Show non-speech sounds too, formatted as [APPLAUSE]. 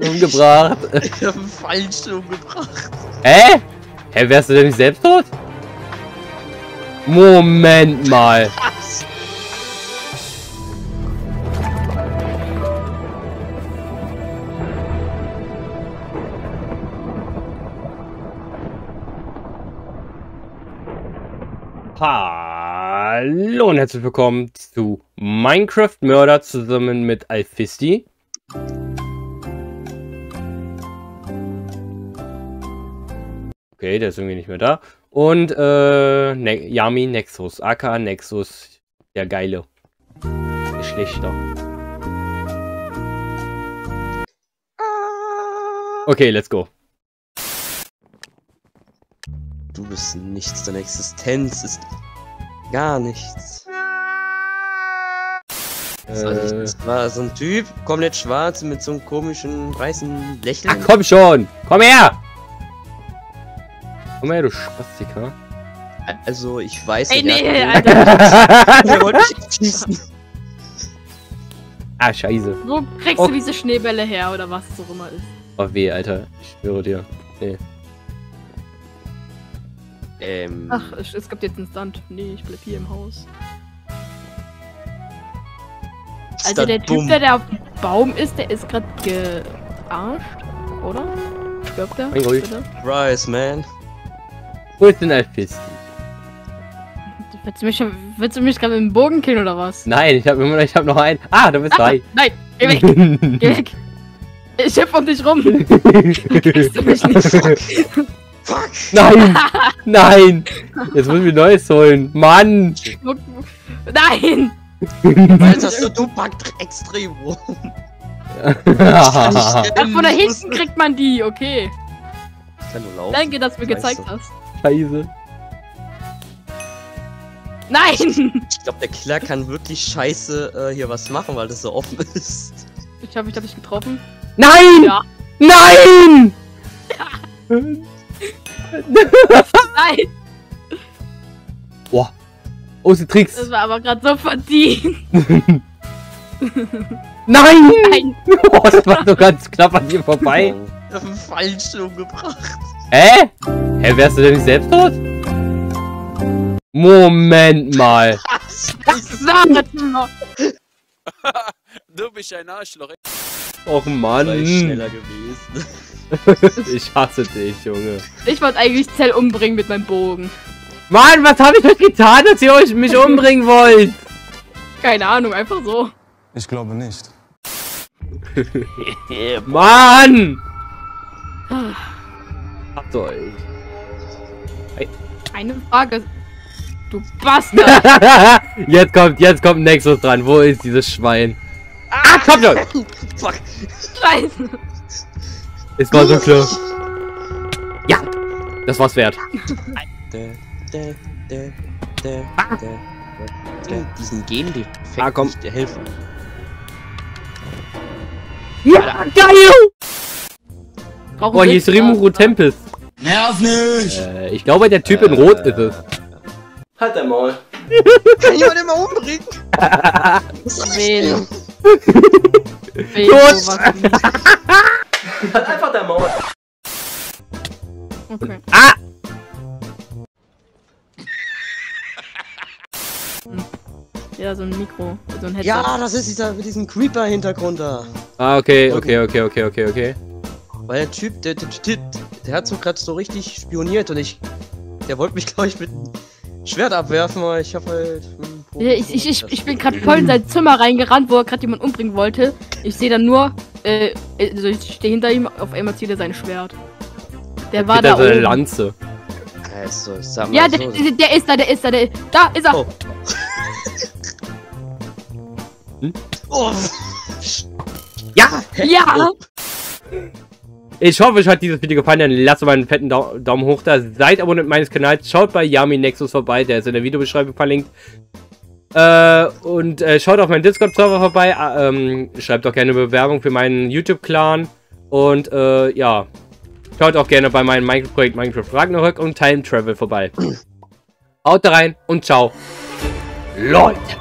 umgebracht. [LAUGHS] Ich hab einen falschen umgebracht. Hä? Hä, wärst du denn nicht selbst tot? Moment mal. Was? Hallo und herzlich willkommen zu Minecraft Mörder zusammen mit Alfisti. Okay, der ist irgendwie nicht mehr da. Und äh, ne Yami Nexus, aka Nexus, der Geile. Geschlechter. Okay, let's go. Du bist nichts, deine Existenz ist gar nichts. Das war, nicht, das war so ein Typ, komplett schwarz mit so einem komischen weißen Lächeln. ach komm schon! Komm her! Komm her, du Spastiker. Also ich weiß Ey, der nee, Alter. Der [LAUGHS] wollte mich abschießen. ah, scheiße. Wo kriegst Oh. du diese Schneebälle her oder was es auch immer ist? Oh weh, Alter. Ich schwöre dir. Nee. Ähm, Ach, es, es gibt jetzt einen Stunt. Nee, ich bleib hier im Haus. Also der Typ, der da auf dem Baum ist, der ist gerade gearscht, oder? Stirbt er? Surprise, man. Wo ist denn Alfisti? Willst du mich, willst du mich gerade mit dem Bogen killen oder was? Nein, ich habe immer noch, ich habe noch einen. Ah, du bist Ah, nein, geh weg, geh weg. Ich hüpf um dich rum. Kriegst du mich nicht. Fuck! Nein! [LAUGHS] Nein! Jetzt muss ich mir Neues holen. Mann! Nein! Alter, so du packt extrem rum. [LAUGHS] Ach, von da hinten kriegt man die, okay. Danke, dass du mir gezeigt hast. Scheiße. Nein! Ich glaube, der Killer kann wirklich scheiße äh, hier was machen, weil das so offen [LAUGHS] ist. Ich hoffe, ich habe dich getroffen. Nein! Ja. Nein! Nein! Boah. Oh, sie Tricks. Das war aber gerade so verdient. [LAUGHS] Nein! Nein! [LAUGHS] Oh, das war so ganz knapp an dir vorbei. Ich hab einen falschen umgebracht. Hä? Hä, wärst du denn nicht selbst tot? Moment mal. [LAUGHS] Du bist ein Arschloch. Och Mann. schneller gewesen. [LAUGHS] Ich hasse dich, Junge. Ich wollte eigentlich Zell umbringen mit meinem Bogen. Mann, was habe ich euch getan, dass ihr euch mich [LAUGHS] umbringen wollt? Keine Ahnung, einfach so. Ich glaube nicht. Mann! Habt ihr euch. Eine Frage. Du Bastard! [LAUGHS] jetzt kommt, jetzt kommt Nexus dran. Wo ist dieses Schwein? Ah, komm schon! [LAUGHS] Fuck. Scheiße! Es war so klar. Ja! Das war's wert. Diesen Gendefekt Ah, komm. nicht helfen. Ja, geil! Brauchen Boah, hier ist Rimuru Tempest. Nerv nicht! Äh, ich glaube, der Typ in Rot ist es. Halt dein Maul. Kann jemand den mal umbringen? Wen? Wen? Halt einfach dein Maul. Okay. Ah! Ja, so ein Mikro. So ein Headset. Ja, das ist dieser mit diesem Creeper-Hintergrund da. Ah, okay, okay, okay, okay, okay, okay. Weil der Typ, der, der, der, der hat so gerade so richtig spioniert und ich. Der wollte mich, [LAUGHS] glaube ich, mit einem Schwert abwerfen, aber ich habe halt. hm, Ja, ich, ich, ich, ich bin gerade voll in sein Zimmer reingerannt, wo er gerade jemand umbringen wollte. Ich sehe dann nur, äh, also ich stehe hinter ihm, auf einmal zieht er sein Schwert. Der war Mit da der oben. Lanze. Also, sag mal Ja, so. der, der, der ist da, der ist da, der Da ist er! Oh. [LAUGHS] oh. Ja! Ja! Ich hoffe, euch hat dieses Video gefallen. Dann lasst mal einen fetten Dau Daumen hoch da. Seid Abonnent meines Kanals. Schaut bei Yami Nexus vorbei. Der ist in der Videobeschreibung verlinkt. Äh, und äh, schaut auf meinen Discord-Server vorbei. Äh, ähm, schreibt auch gerne eine Bewerbung für meinen YouTube-Clan. Und äh, ja. Schaut auch gerne bei meinem Minecraft-Projekt Minecraft Ragnarök und Time Travel vorbei. [CLEARS THROAT] Haut da rein und ciao. Leute.